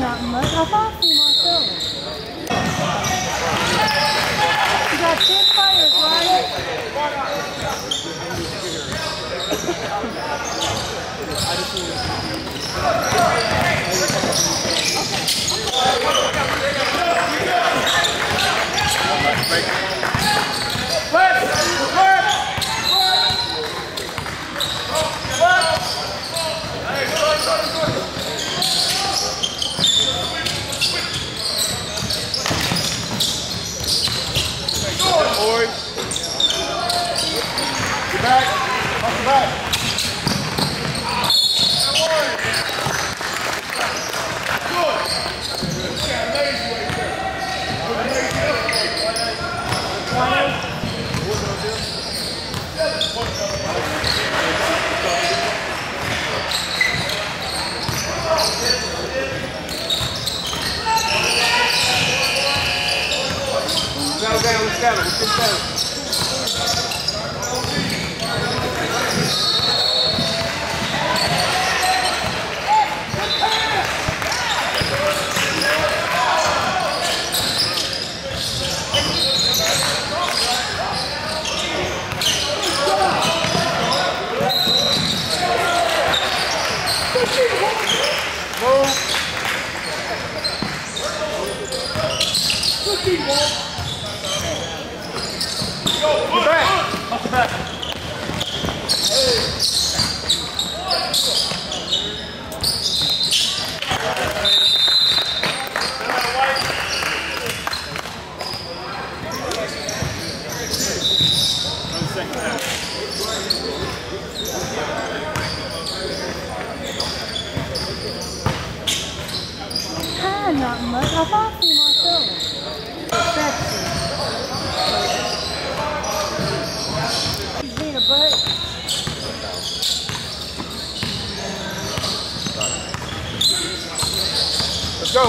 not much. I thought down, let's get settled. Not much. I thought so myself. Sexy. He's being a butt. Let's go.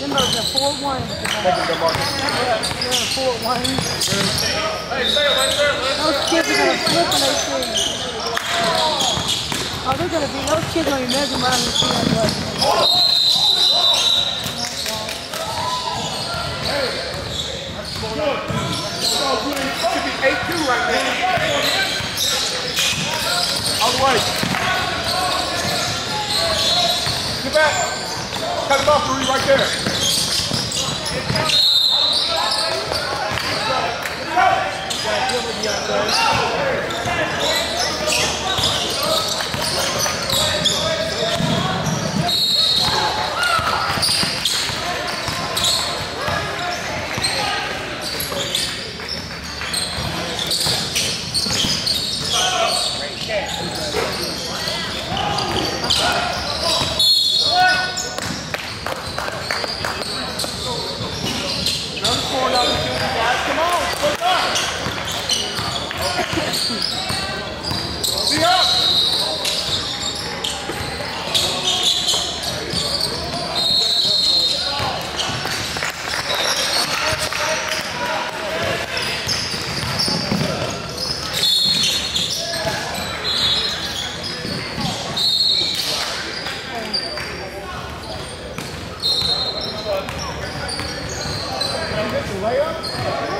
Them those are four ones. Thank you, good Marcus. Yeah, they're. Hey, stay right there. Those kids are gonna flip when they see. Oh, they're gonna be, those kids are gonna be mesmerized when they see that button. Should be 8-2 right now. All the way. Get back. Cut it off, Marie, right there. Another scoring opportunity, guys. Come on, look up. See up. Layup.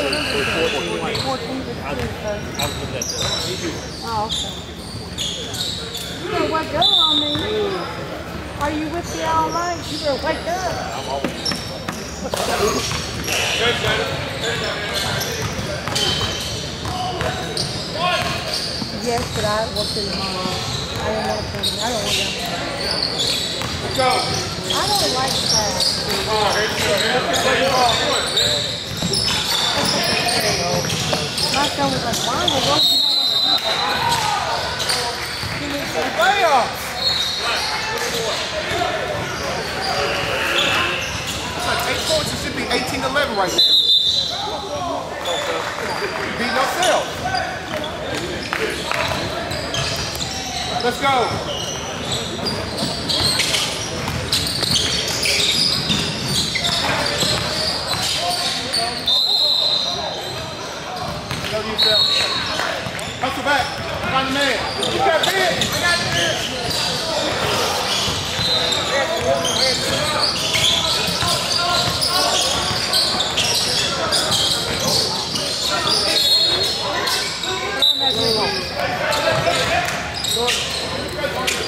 Oh, okay. You better wake up on me. Are you with me all night? You better wake up. Yes, but I worked in the mall. I didn't want to. I don't want to. I don't like that. Come on, here's your here's your. My son was like, why the work you don't want to do? Bam! It's like eight points. It should be 18-11 right now. Beat yourself. Let's go. Love yourself. Hustle back. Find the man. You got big. I got big. gotta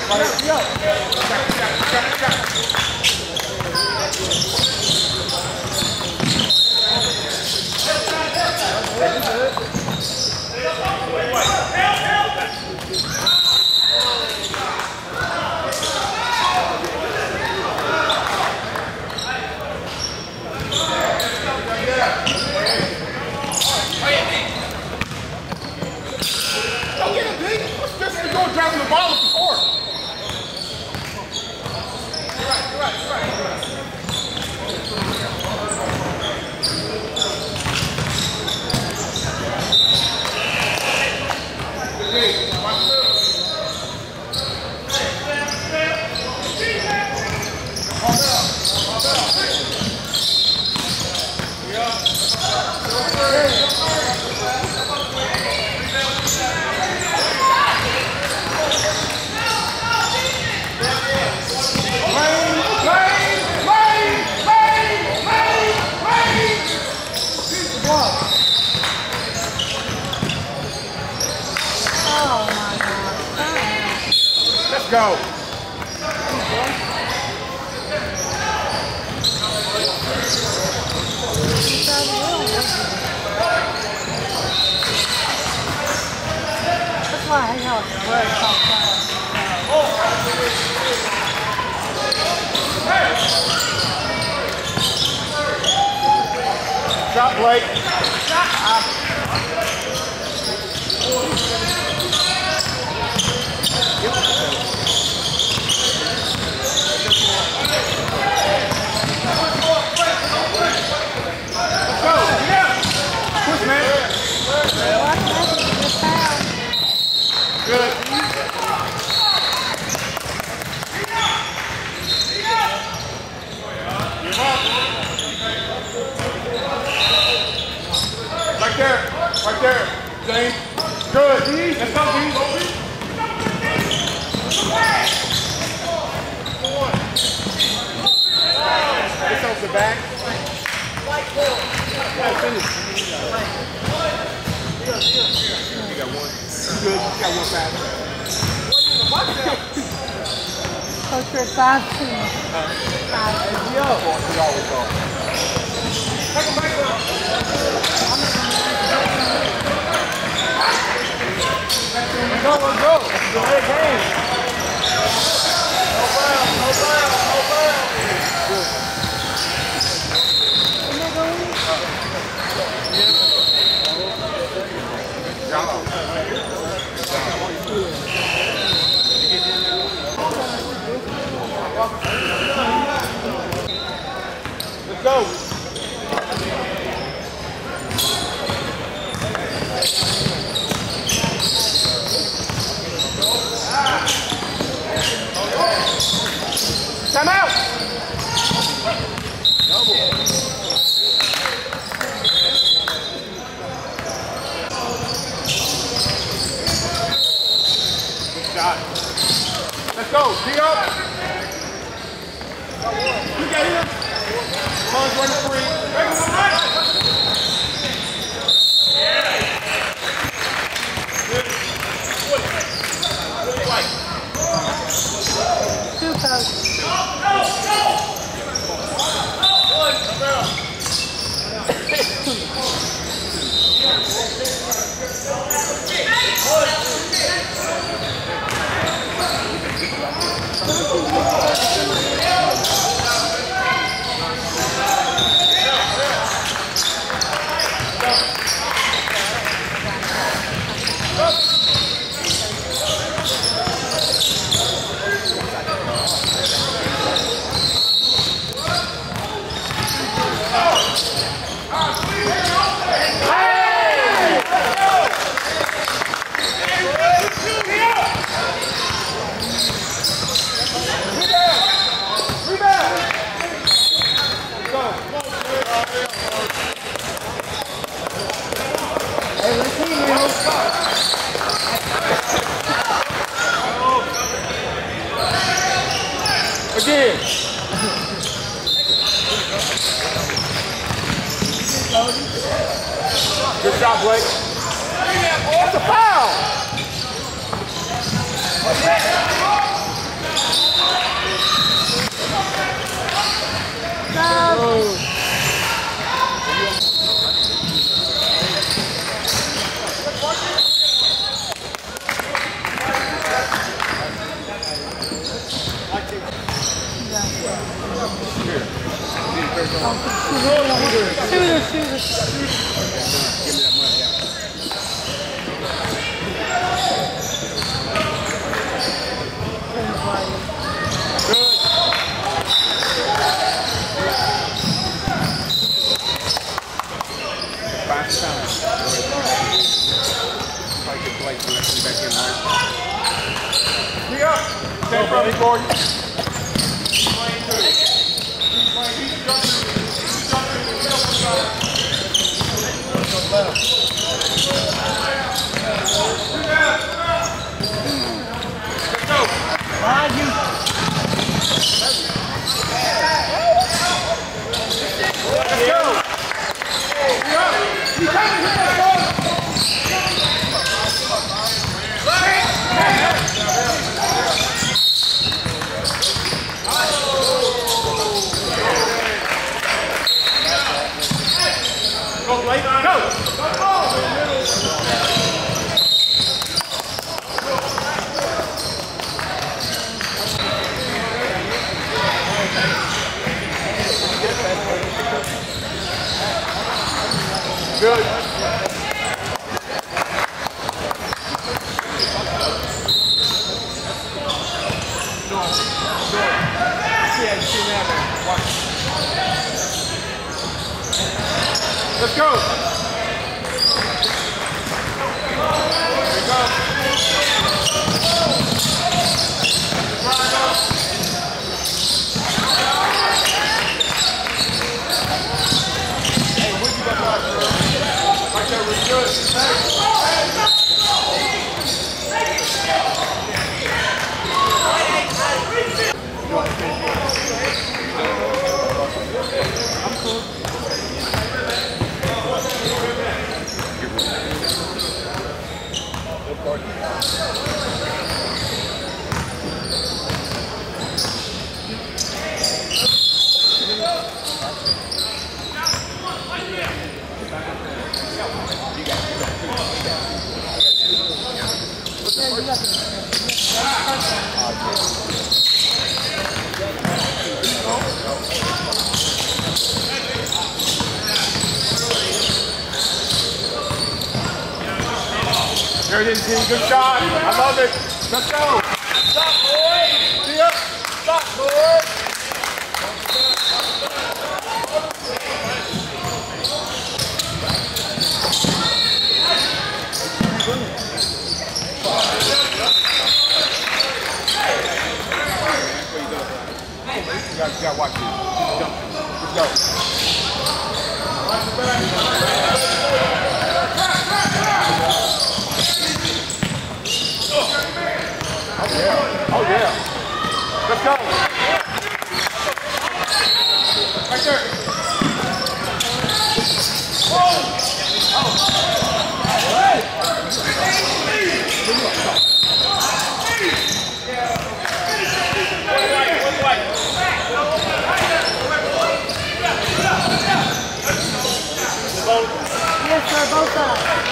ball up the court? You're right, right. Hey, watch this. Lane, lane, lane, lane, lane, lane. Oh my God. Let's go. That's why I know it's worth sometimes. Shot, Blake. Let's go. Yeah. Push, man. Watch that, you get fouled. Good. Right there. Right there. James. Good. Let's go, D. It's off the back. You got one. Good. You got one foul. Coach, you're five two. Go, go, go. Go ahead, game. shot. It. Let's go. Stop, boy. See ya. Stop, boy. You gotta, you gotta watch this. Let's go. yeah. Oh, yeah. Let's go. Right there. Yes, sir, both sides.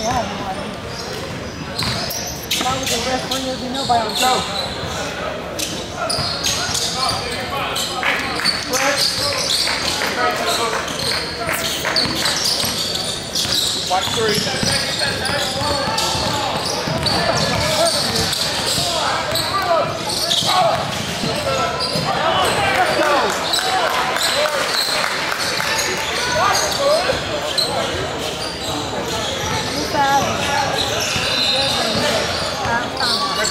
Hey, I have. If I was a referee, there'd be nobody on the. Watch three. Inside.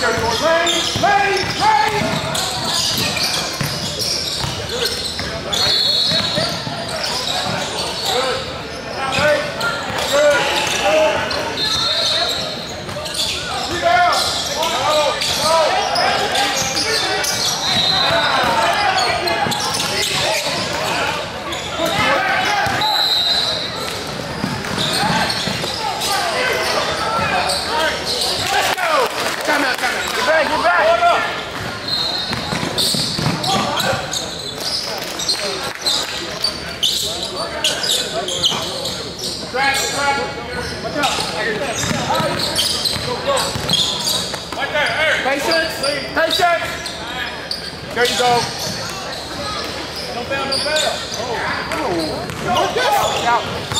Let's go. Lane, lane, lane. Right there, Eric. Patience. Patience. There you go. No foul, no foul. Oh. Out.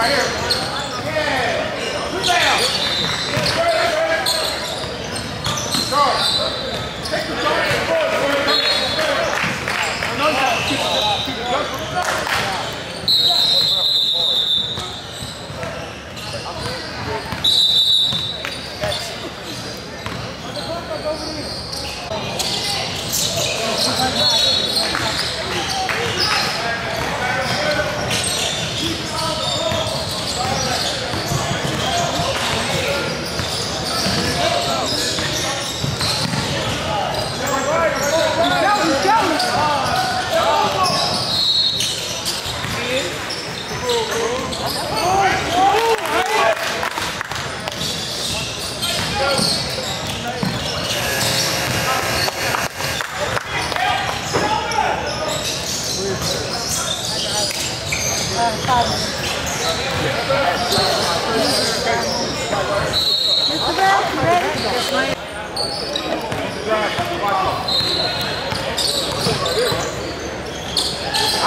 Right here. Yeah. Two down. Go. Take the charge.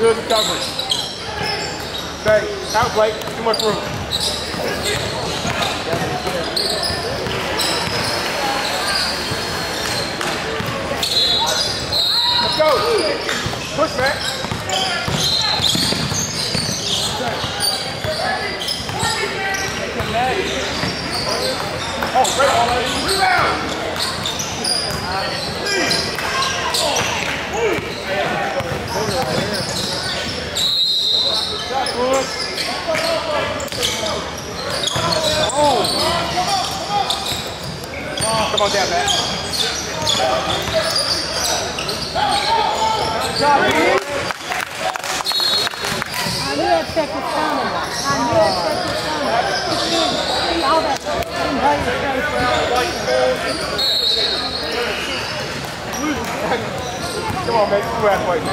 Good recovery. Okay, out Blake, too much room. Let's go. Push, man. Oh, great. Rebound. Come on down, man. I knew I'd check his coming. I knew I'd check his coming. See all that. Didn't hurt his face. Come on, man. Two halfway. He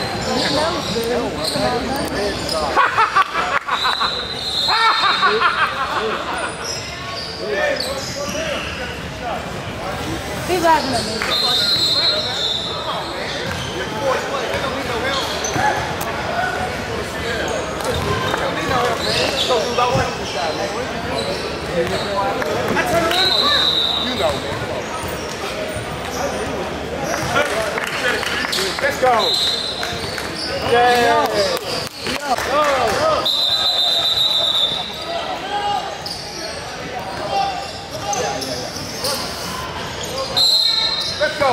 knows, dude. Come on, man. He's laughing at me. You know. Let's go. Yeah. Let's go.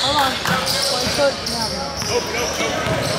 Hold on. One foot.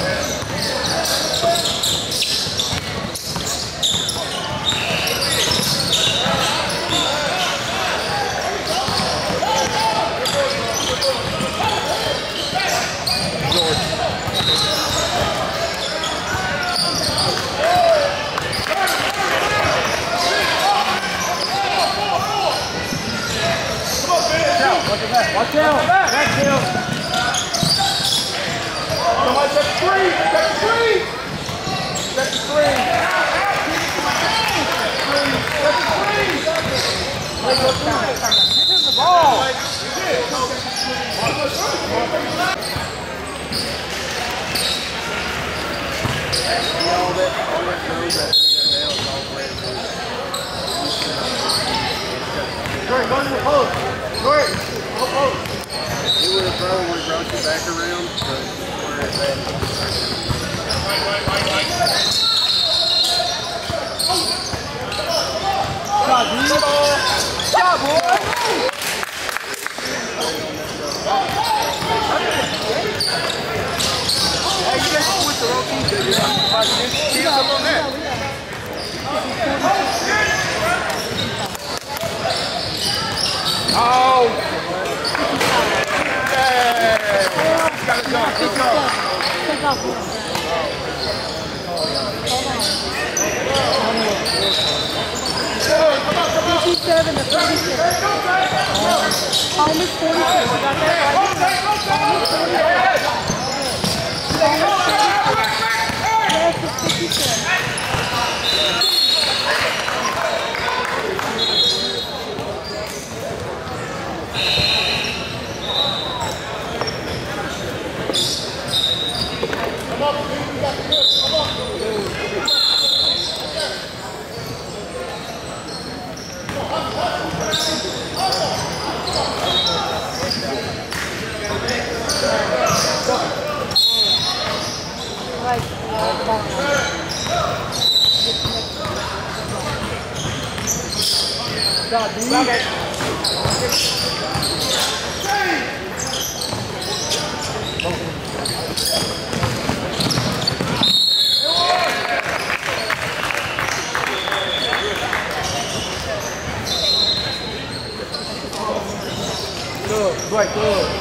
Good, right, good.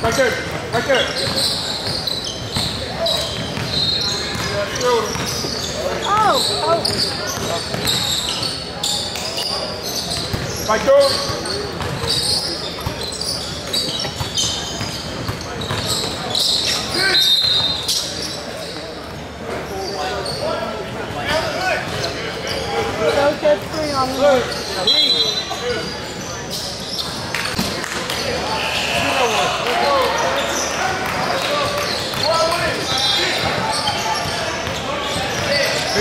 Right there, right there. Oh, oh. Right there.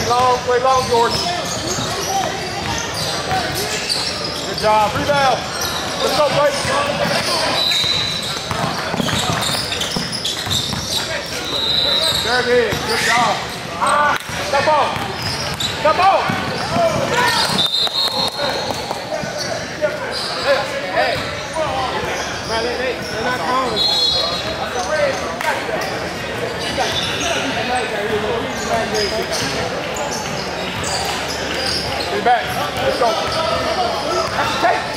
long, play long, Jordan. Good job. Rebound. Let's go, Blake. There it is. Good job. Ah, step off. Step off. back home. Be back. Let's go. That's the tape.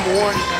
number one.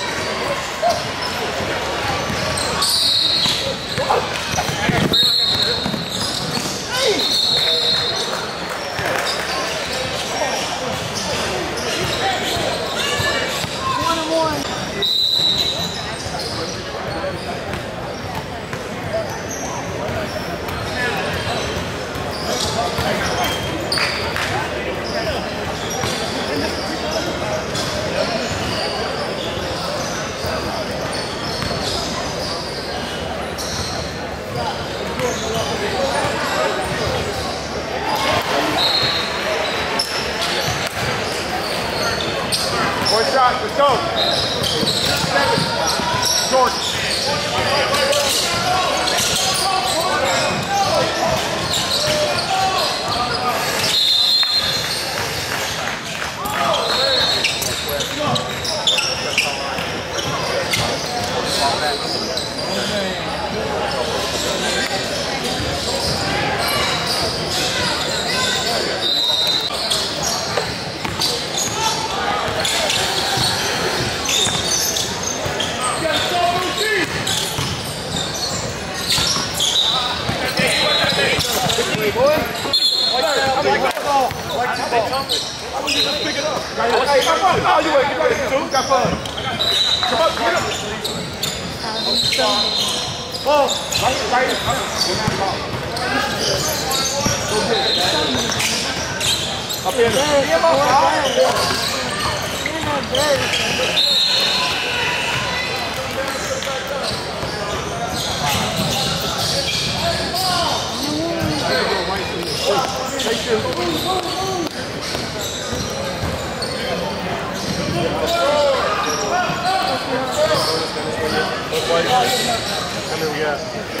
Now. Four shots, let's go. Seven. Jordan. Hey, come on. No, you ain't. Get ready, two. Got fun. Come on, get up. Ball. Right here, right here. Up in there. You're not dirty. How many we got?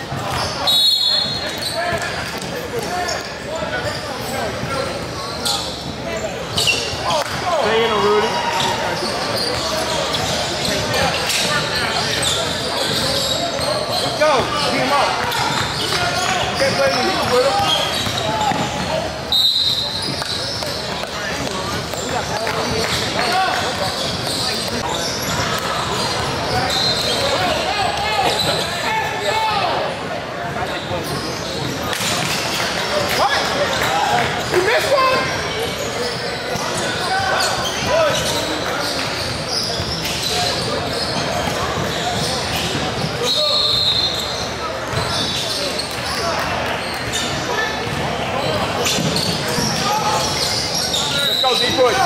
Stay in, Rudy. Let's go. Keep him up. You can't play when he's with him. What? You missed one? Let's go, deep push.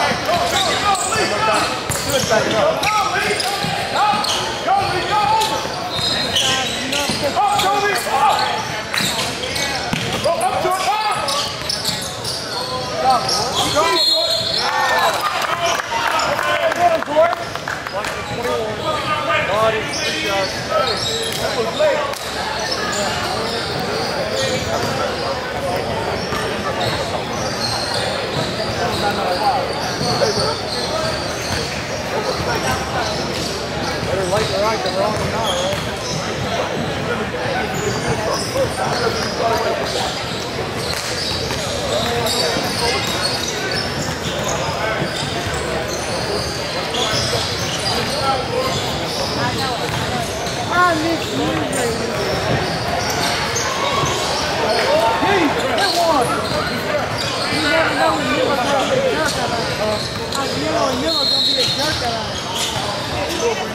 One more time. Good back it up. Up, Toby! Up! Go up to it, up! Go, Get him, Jordan. Body, good shot. That was late. Better late than right than wrong than not, right? I miss you, baby. Hey, hit one. You never know when you're gonna be a jerk at us. Know, you're gonna be a jerk at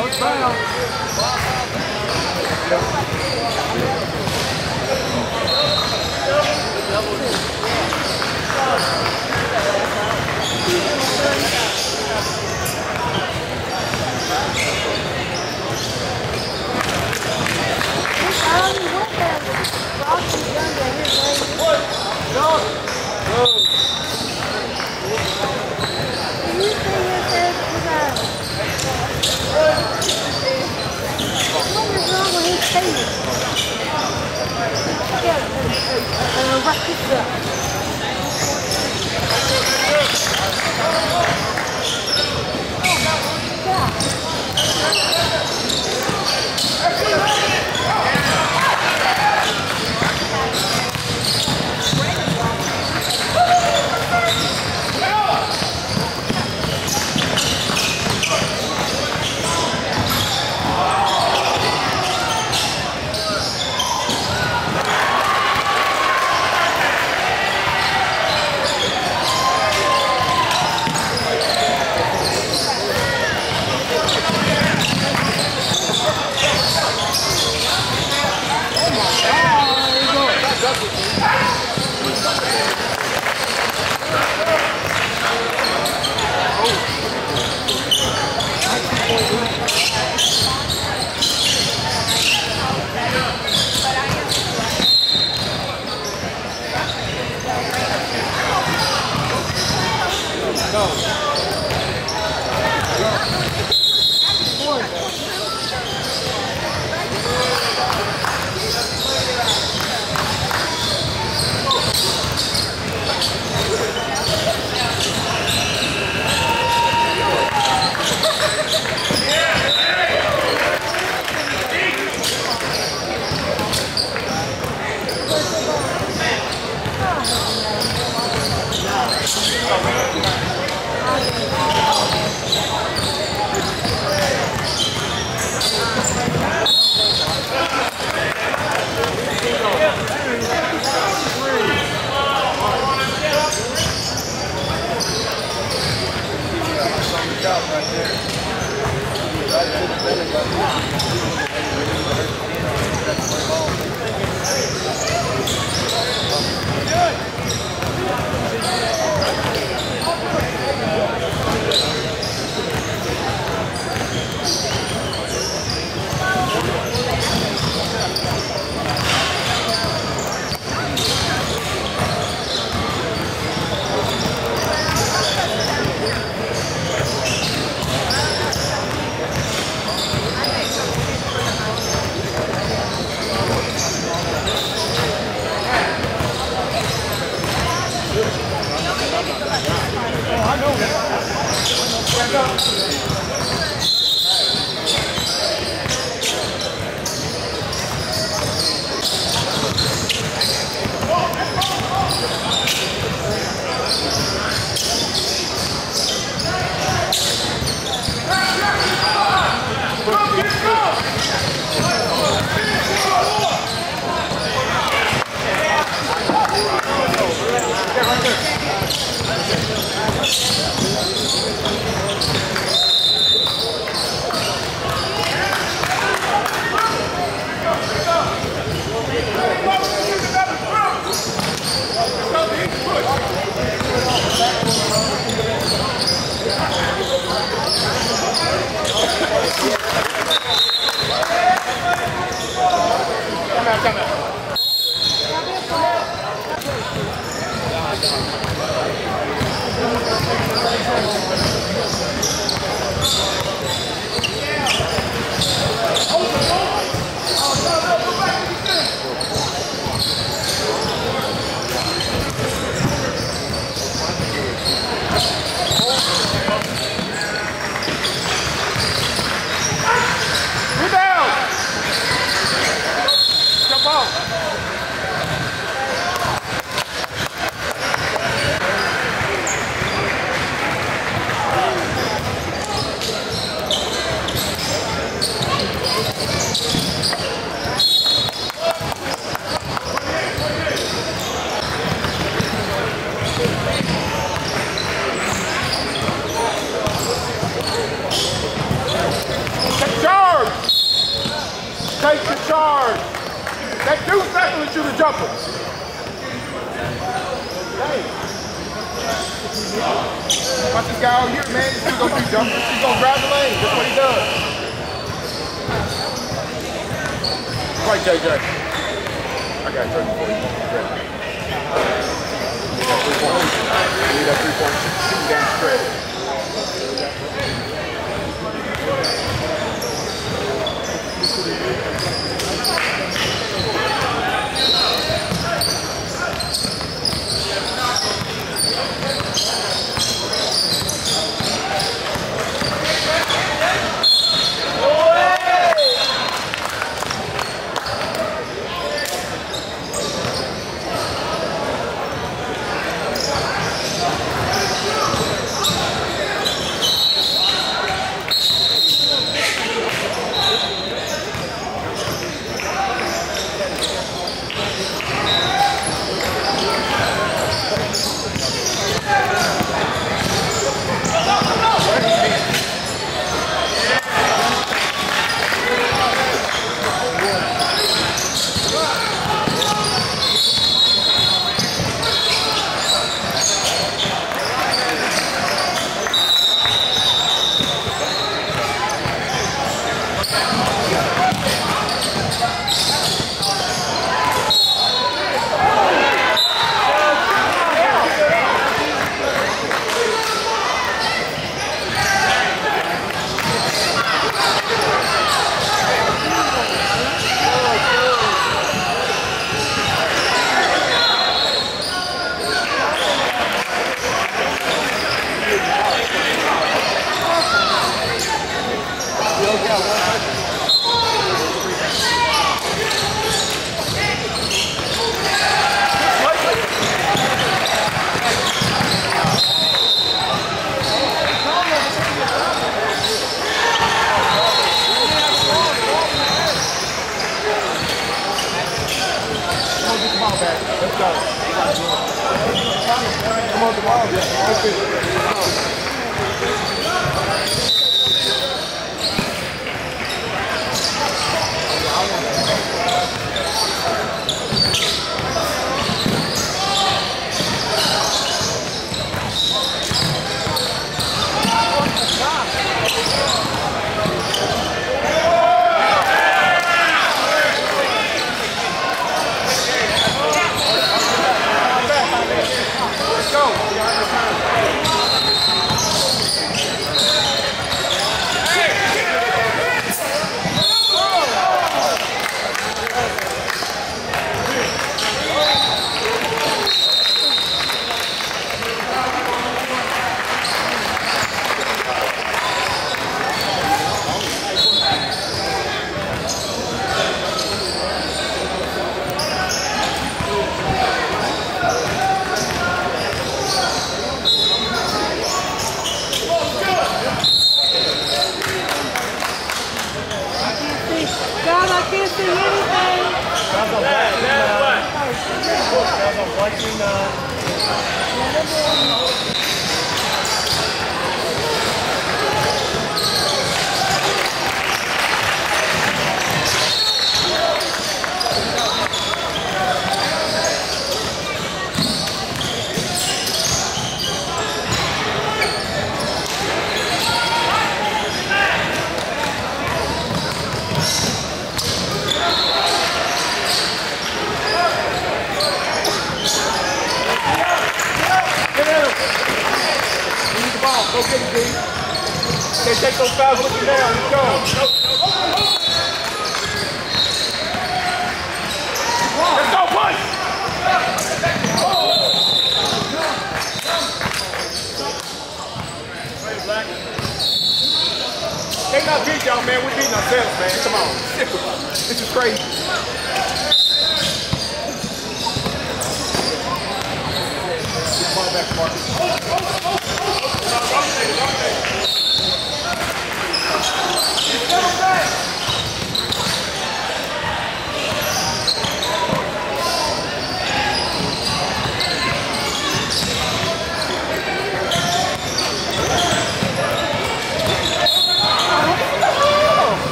Outbound. 감사합니다. Rebound!